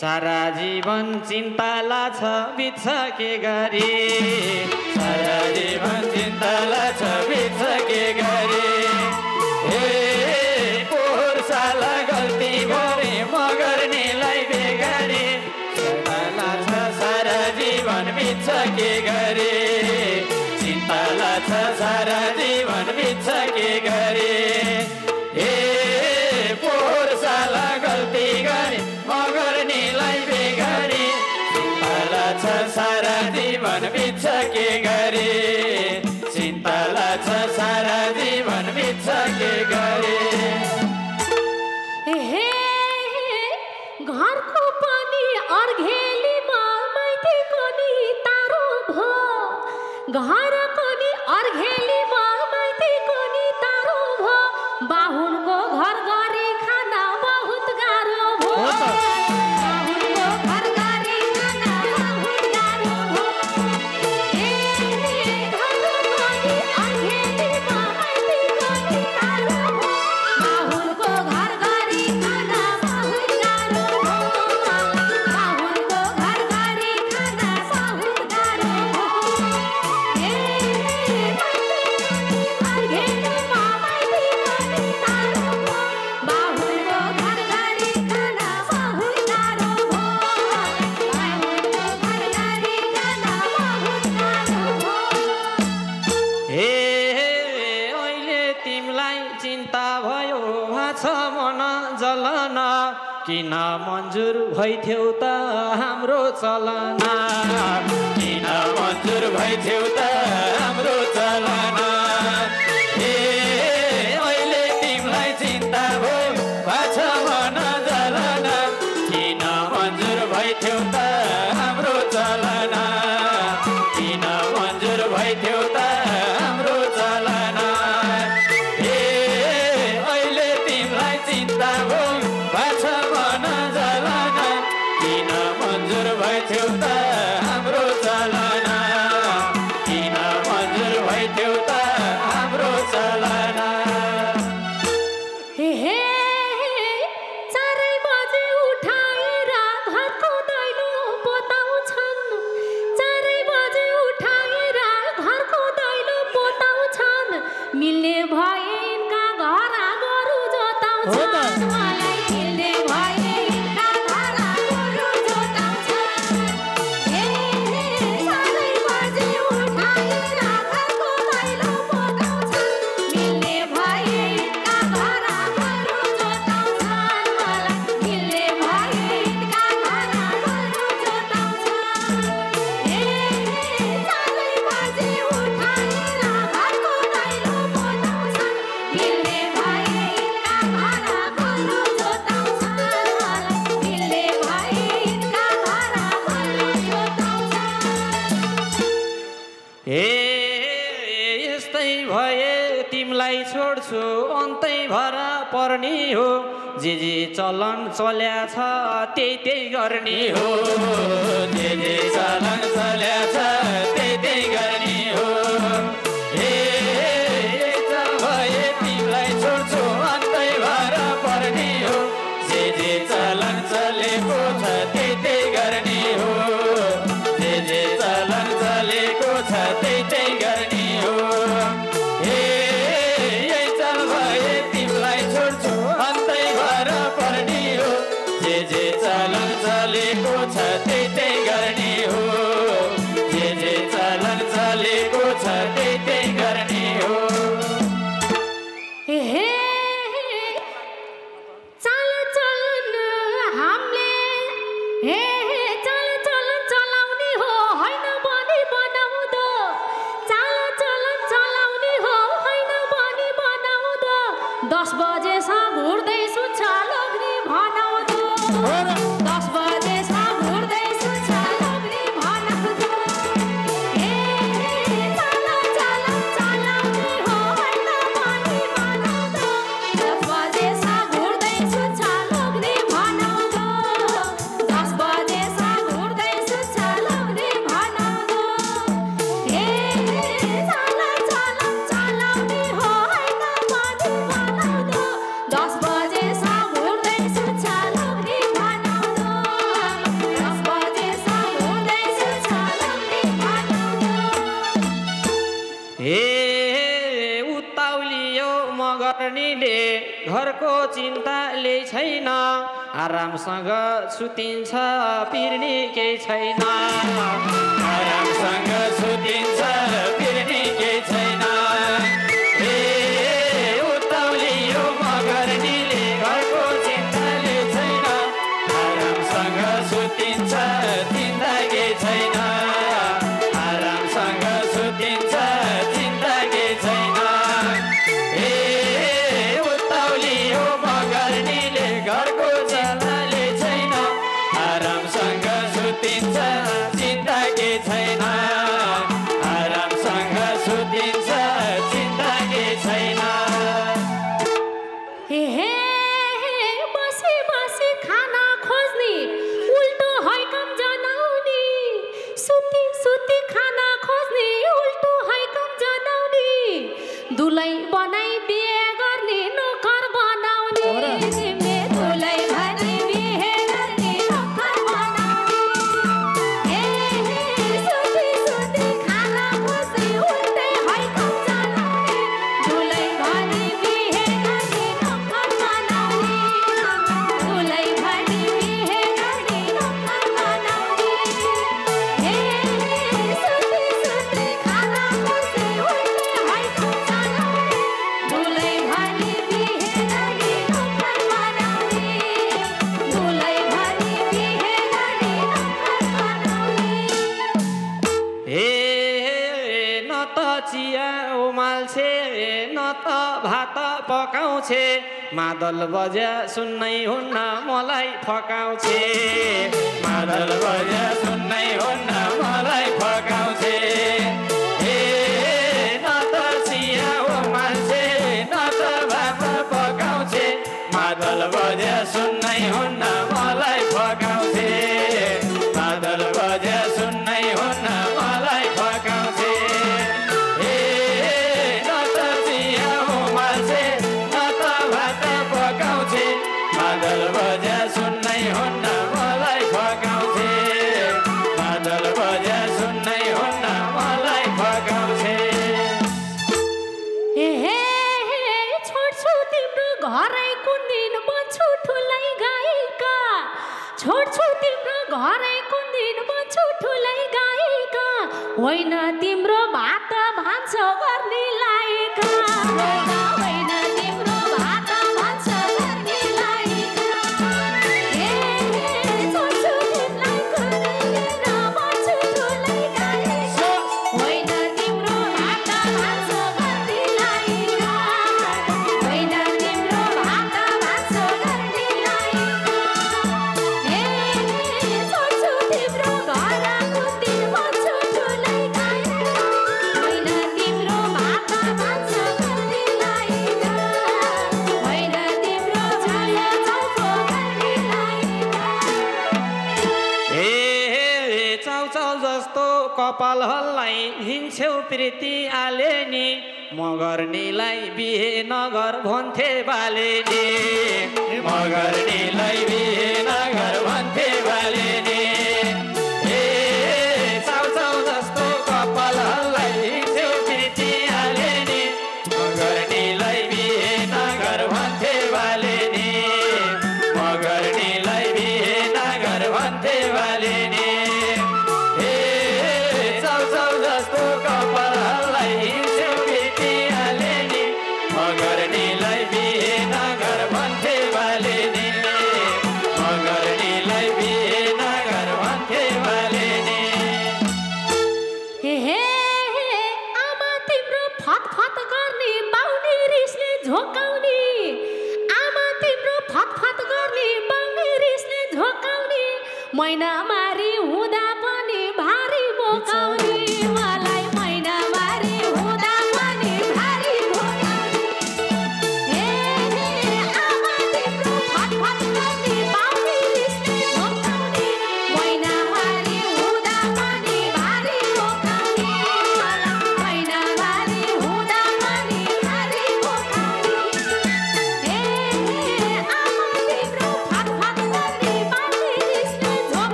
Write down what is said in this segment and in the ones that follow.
सारा जीवन चिन्ता लाछ बित्छ के गरी? सारा जीवन चिन्ता लाछ बित्छ के गरी? हे पोहोरसाला गल्ती गरे मगर्नेलाई बेगरी। चिन्ता लाछ सारा जीवन बित्छ के गरी? चिन्ता लाछ सारा जीवन बित्छ के गरी? छ सारा जीवन के गरे? चिन्ता छ सारा जीवन बित्छ के गरे? चलना किन मन्जुर भइथ्यौ त हाम्रो चलना ए अहिले तिमीलाई चिन्ता भयो भाछ मन जलना किन मन्जुर भइथ्यौ त हाम्रो चलना किन मन्जुर भइथ्यौ त Till the चल्या छ त्यही त्यही गर्ने हो। आरामसँग सुतिन्छ पिर्ने केही छैन। lấy bọn anh पकाउँछे। मादल बजा सुन्नै हुन्न मलाई फकाउँछे। मादल बजा सुन्नै हुन्न मलाई फकाउँछे। होइन तिम्रो भात भान्सो गर्ने ल्याउँछ जस्तो हललाई हिँड्छेउ प्रीति आले नि निलाई बिहे नगर भन्थे बाले नि निलाई बिहे नगर भन्थे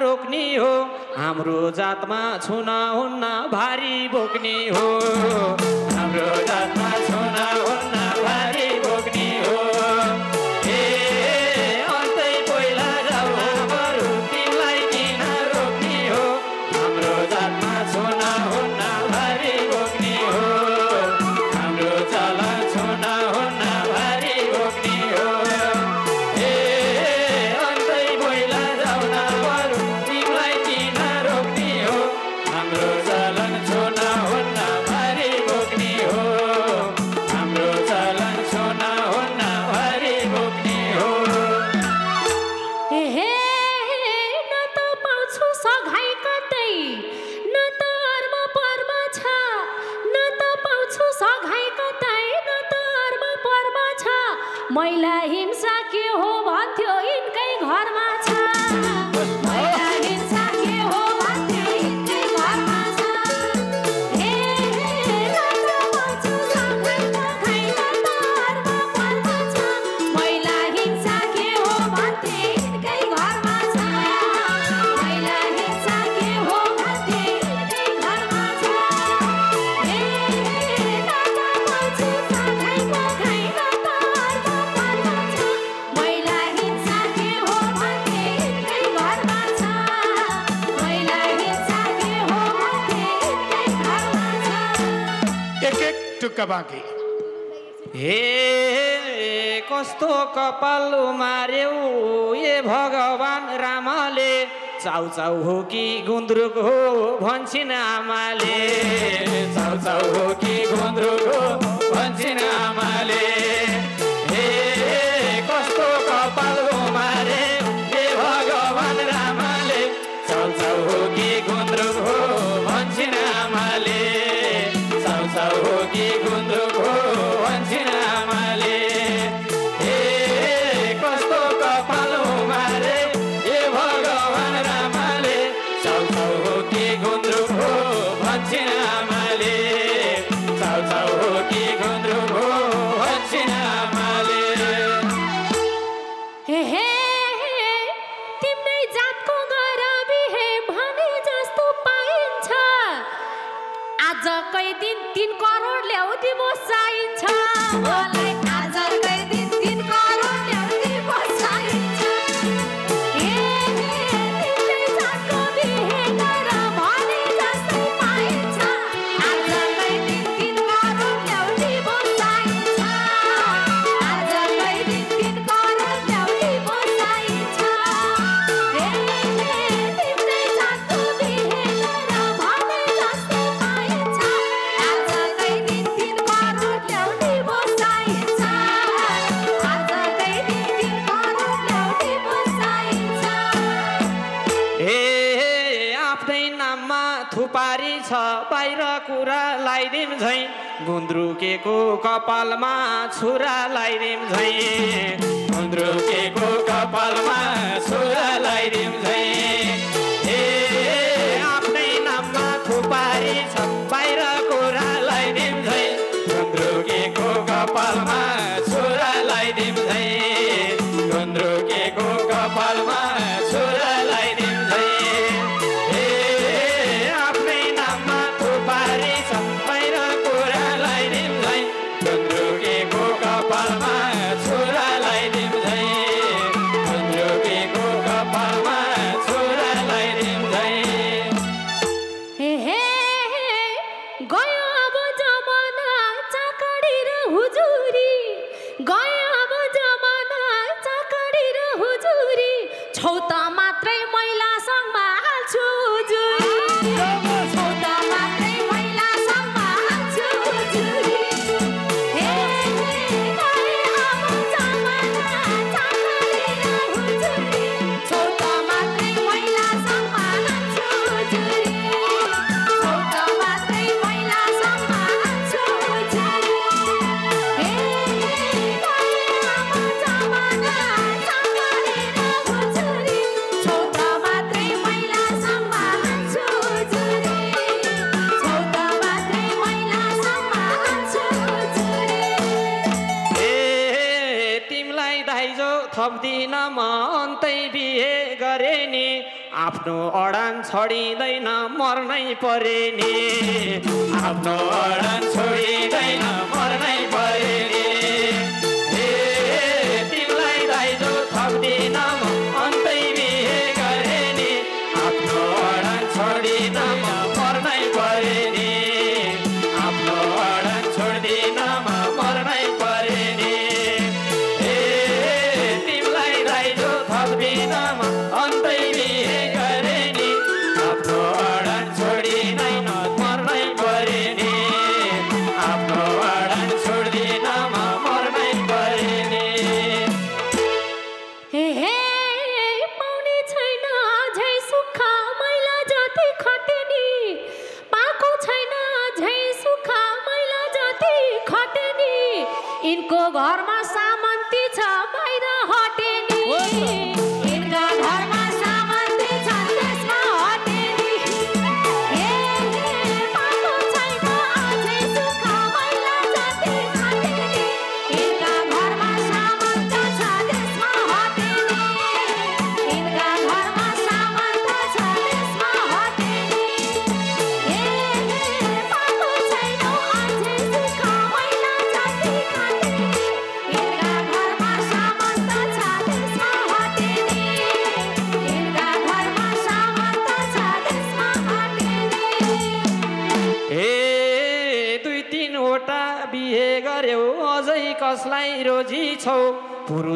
रोक्ने हो हाम्रो जातमा छुन हुन्न भारी बोक्ने हो। हाम्रो जातमा छुन हुन्न एक हे कस्तो कपाल मार्यौ ए भगवान रामले? चाउ चाउ हो कि गुन्द्रुक हो भन्छन् आमाले? चाउ चाउ हो कि गुन्द्रुक हो भन्छन् आमाले? लगाइदिन्छै गुन्द्रुकेको कपालमा छुरा झै। गुन्द्रुकेको कपालमा छुरा लगाइदिन्छै आफ्नो अडान छोडिँदैन मर्नै परे नि आफ्नो अडान छोडिँदैन मर्नै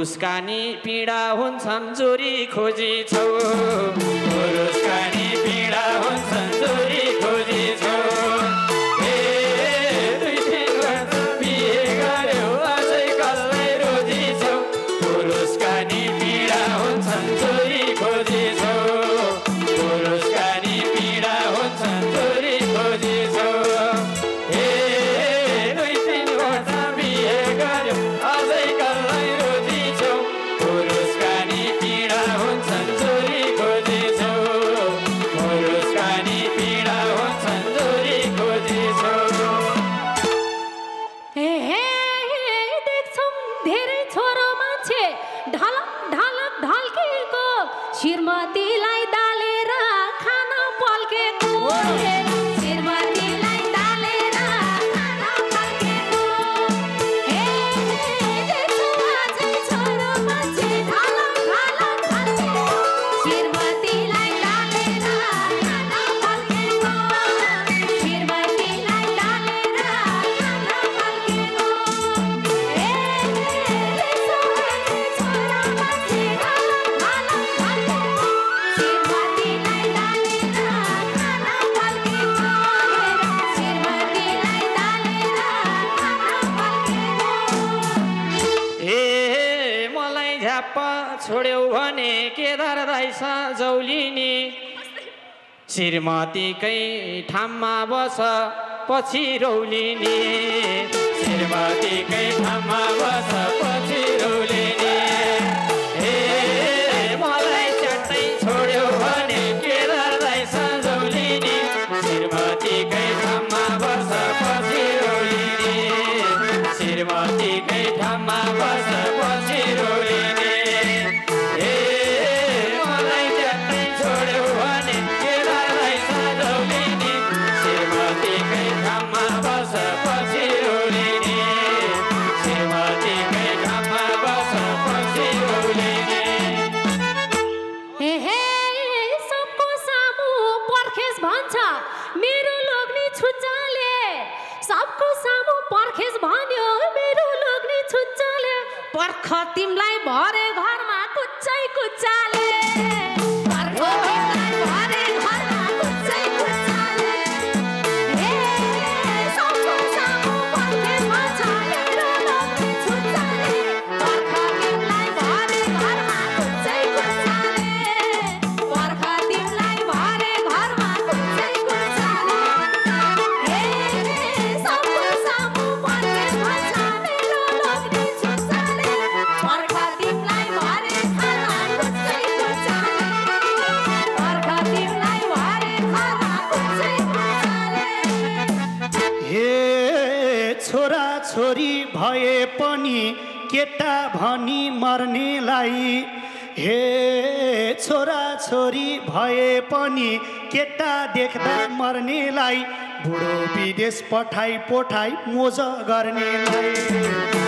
मुस्कानी पीडा हुन्छन् जोरी खोजी छौ। धर्दैछ जौलिनी। श्रीमतीकै ठाममा बस पछि रौलिनी। श्रीमतीकै ठाममा बस। छोरी भए पनि केटा देख्दा मर्नेलाई बुढो विदेश पठाई पोठाई मोज गर्नेलाई।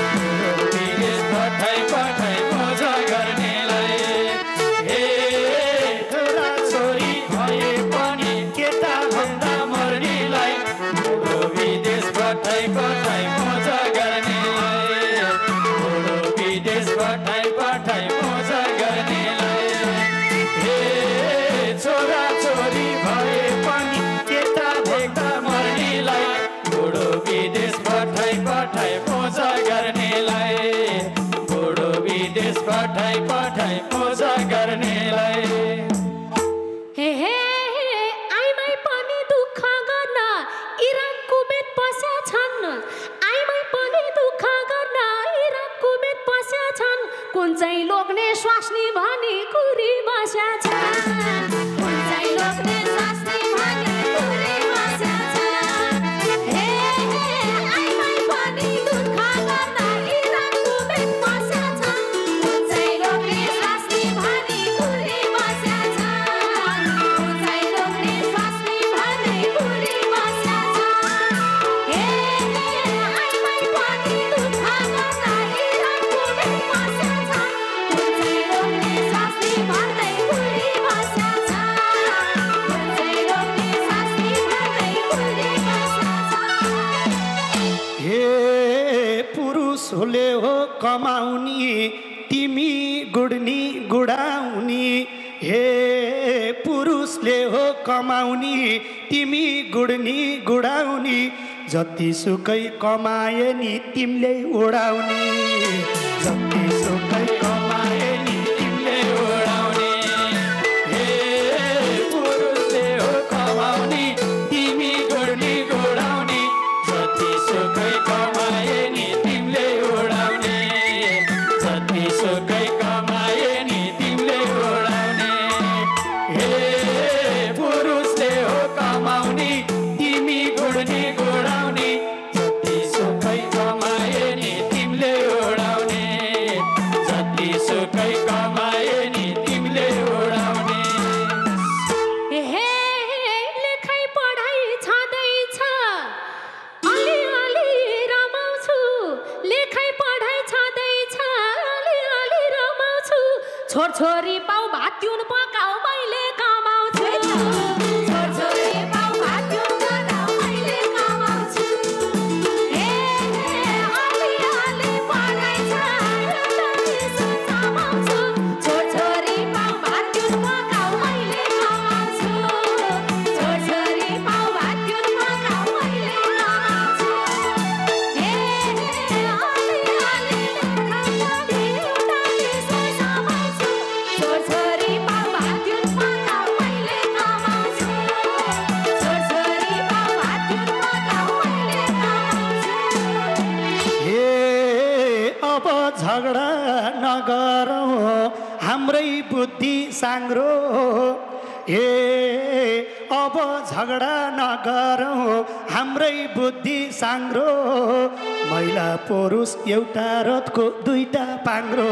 paper. जतिसुकै कमाए नि तिमीले उडाउने। जतिसुकै कमा छोरछोरी पाउ भात्युन पकाऊ मैले साङ्रो ए अब झगडा नगरौँ हाम्रै बुद्धि साङ्रो महिला पुरुष एउटा रथको दुईटा पाङ्रो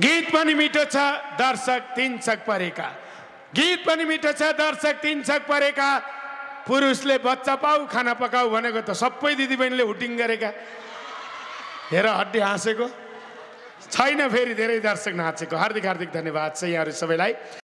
गीत पनि मिठो छ दर्शक तिन छक परेका। गीत पनि मिठो छ दर्शक तिन छक परेका। पुरुषले बच्चा पाऊ खाना पकाऊ भनेको त सबै दिदीबहिनीले हुटिङ गरेका। हेर हड्डी हाँसेको। छैन फेरि धेरै दर्शक नाचेको हार्दिक हार्दिक धन्यवाद। छ यहाँहरू सबैलाई।